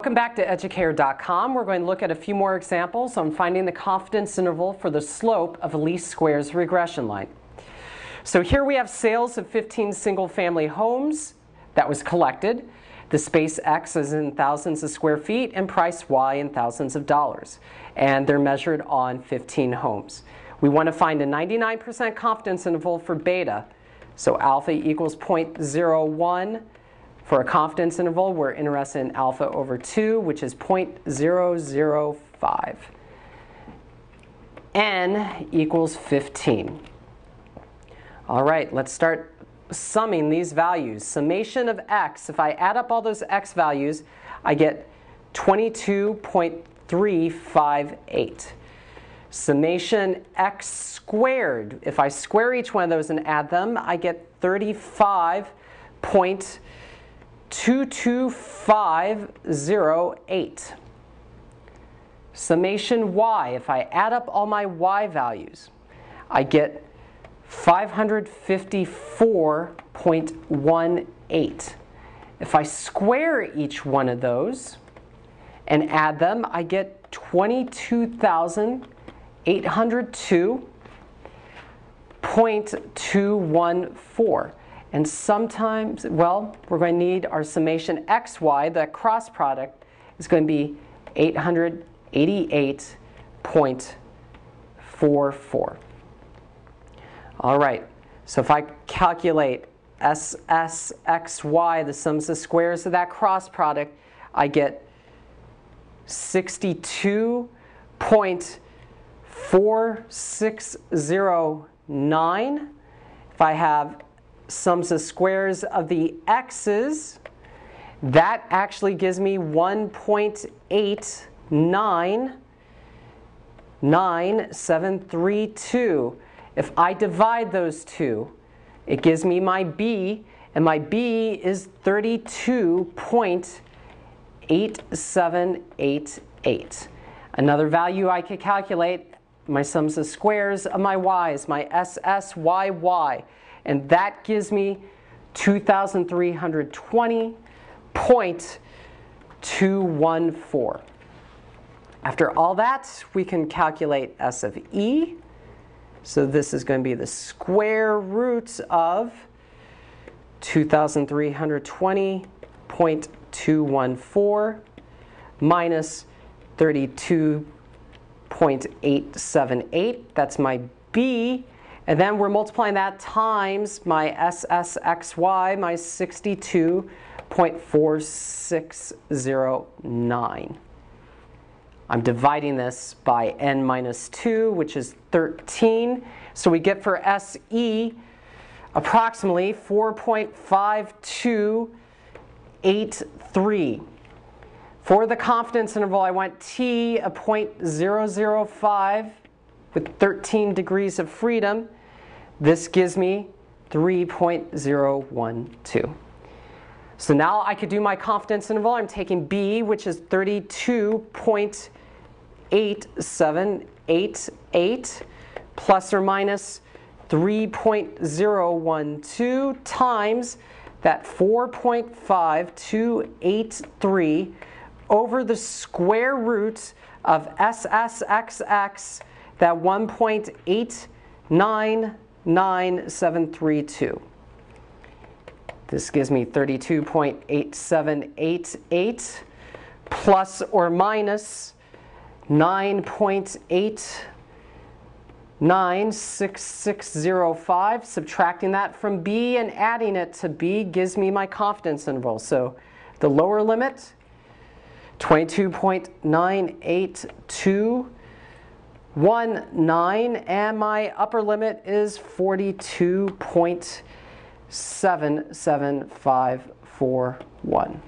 Welcome back to educator.com. We're going to look at a few more examples on finding the confidence interval for the slope of a least squares regression line. So here we have sales of 15 single family homes that was collected. The space X is in thousands of square feet and price Y in thousands of dollars. And they're measured on 15 homes. We want to find a 99% confidence interval for beta. So alpha equals 0.01 for a confidence interval, we're interested in alpha over 2, which is 0.005. n equals 15. All right, let's start summing these values. Summation of x, if I add up all those x values, I get 22.358. Summation x squared, if I square each one of those and add them, I get 35.358. 22508. Summation y, if I add up all my y values, I get 554.18. If I square each one of those and add them, I get 22,802.214. And sometimes, well, we're going to need our summation xy, the cross product, is going to be 888.44. All right, so if I calculate SSXY, the sums of squares of that cross product, I get 62.4609. If I have sums of squares of the x's, that actually gives me 1.899732. If I divide those two, it gives me my b, and my b is 32.8788. Another value I could calculate, my sums of squares of my y's, my SSYY. And that gives me 2,320.214. After all that, we can calculate S of E. So this is going to be the square root of 2,320.214 minus 32.878. That's my B. And then we're multiplying that times my SSXY, my 62.4609. I'm dividing this by n minus 2, which is 13. So we get for SE approximately 4.5283. For the confidence interval, I want T a 0.005 with 13 degrees of freedom. This gives me 3.012. So now I could do my confidence interval. I'm taking B, which is 32.8788 plus or minus 3.012 times that 4.5283 over the square root of SSXX, that 1.899732. This gives me 32.8788 plus or minus 9.896605. Subtracting that from B and adding it to B gives me my confidence interval. So the lower limit, 22.982 one nine, and my upper limit is 42.77541.